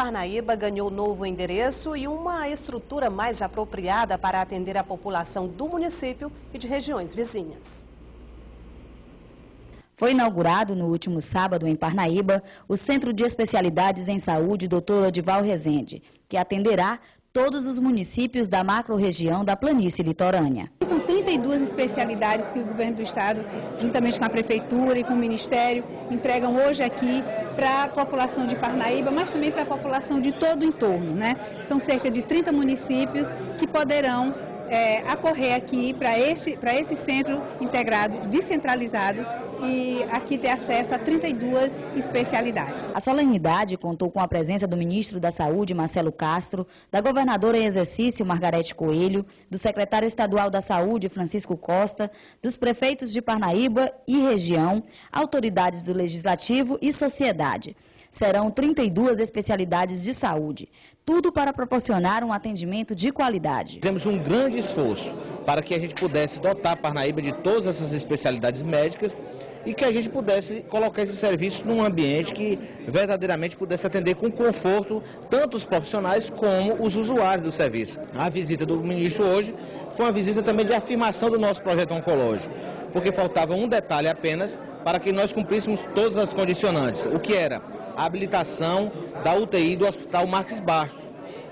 Parnaíba ganhou novo endereço e uma estrutura mais apropriada para atender a população do município e de regiões vizinhas. Foi inaugurado no último sábado em Parnaíba o Centro de Especialidades em Saúde Dr. Odival Rezende, que atenderá todos os municípios da macro-região da planície litorânea. São 32 especialidades que o governo do estado, juntamente com a prefeitura e com o ministério, entregam hoje aqui para a população de Parnaíba, mas também para a população de todo o entorno. Né? São cerca de 30 municípios que poderão é, acorrer aqui para esse centro integrado, descentralizado, e aqui ter acesso a 32 especialidades. A solenidade contou com a presença do ministro da Saúde, Marcelo Castro, da governadora em exercício, Margarete Coelho, do secretário estadual da Saúde, Francisco Costa, dos prefeitos de Parnaíba e região, autoridades do Legislativo e sociedade. Serão 32 especialidades de saúde, tudo para proporcionar um atendimento de qualidade. Fizemos um grande esforço para que a gente pudesse dotar Parnaíba de todas essas especialidades médicas e que a gente pudesse colocar esse serviço num ambiente que verdadeiramente pudesse atender com conforto tanto os profissionais como os usuários do serviço. A visita do ministro hoje foi uma visita também de afirmação do nosso projeto oncológico, porque faltava um detalhe apenas para que nós cumpríssemos todas as condicionantes, o que era a habilitação da UTI do Hospital Marques Bastos,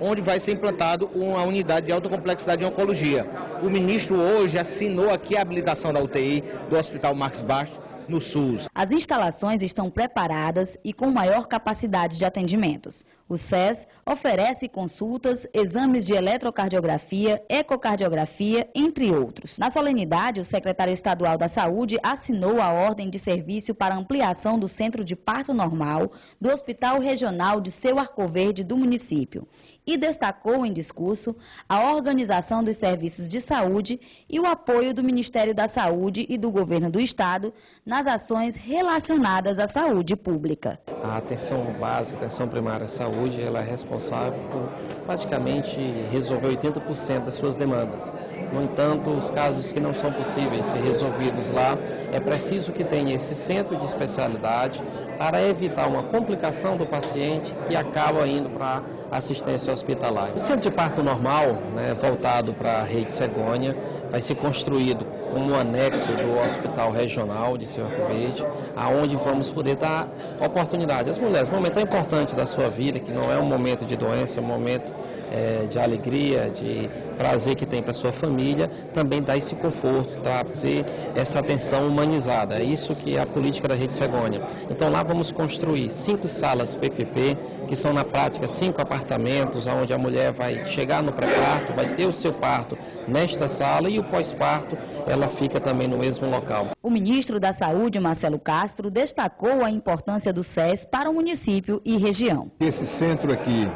onde vai ser implantado uma unidade de alta complexidade em oncologia. O ministro hoje assinou aqui a habilitação da UTI do Hospital Marques Bastos no SUS. As instalações estão preparadas e com maior capacidade de atendimentos. O SES oferece consultas, exames de eletrocardiografia, ecocardiografia, entre outros. Na solenidade, o secretário estadual da Saúde assinou a ordem de serviço para ampliação do centro de parto normal do Hospital Regional de Seu Arco Verde do município e destacou em discurso a organização dos serviços de saúde e o apoio do Ministério da Saúde e do Governo do Estado nas ações relacionadas à saúde pública. A atenção básica, atenção primária à saúde, ela é responsável por praticamente resolver 80% das suas demandas. No entanto, os casos que não são possíveis ser resolvidos lá, é preciso que tenha esse centro de especialidade para evitar uma complicação do paciente que acaba indo para assistência hospitalar. O centro de parto normal, né, voltado para a rede Cegonha, vai ser construído como um anexo do Hospital Regional de Seu Verde, aonde vamos poder dar oportunidade às mulheres. Um momento tão importante da sua vida, que não é um momento de doença, é um momento é, de alegria, de prazer que tem para sua família, também dá esse conforto, trazer essa atenção humanizada. É isso que é a política da Rede Cegonha. Então lá vamos construir cinco salas PPP, que são na prática cinco apartamentos, onde a mulher vai chegar no pré-parto, vai ter o seu parto nesta sala e o pós-parto ela fica também no mesmo local. O ministro da Saúde, Marcelo Castro, destacou a importância do SES para o município e região. Esse centro aqui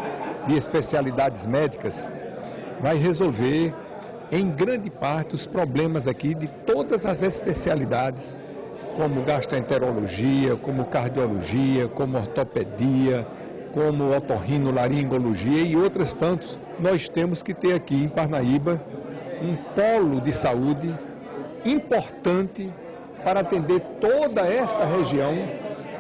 de especialidades médicas vai resolver em grande parte os problemas aqui de todas as especialidades, como gastroenterologia, como cardiologia, como ortopedia, como otorrinolaringologia e outras tantos. Nós temos que ter aqui em Parnaíba um polo de saúde importante para atender toda esta região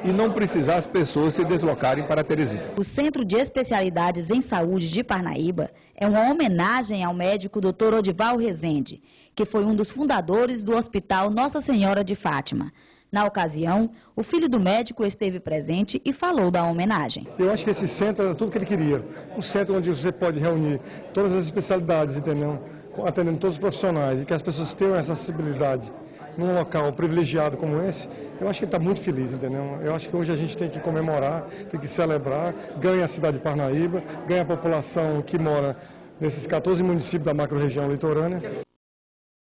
e não precisar as pessoas se deslocarem para Teresina. O Centro de Especialidades em Saúde de Parnaíba é uma homenagem ao médico Dr. Odival Rezende, que foi um dos fundadores do Hospital Nossa Senhora de Fátima. Na ocasião, o filho do médico esteve presente e falou da homenagem. Eu acho que esse centro era tudo que ele queria. Um centro onde você pode reunir todas as especialidades, entendeu? Atendendo todos os profissionais e que as pessoas tenham essa acessibilidade num local privilegiado como esse, eu acho que ele está muito feliz, entendeu? Eu acho que hoje a gente tem que comemorar, tem que celebrar, ganha a cidade de Parnaíba, ganha a população que mora nesses 14 municípios da macro-região litorânea.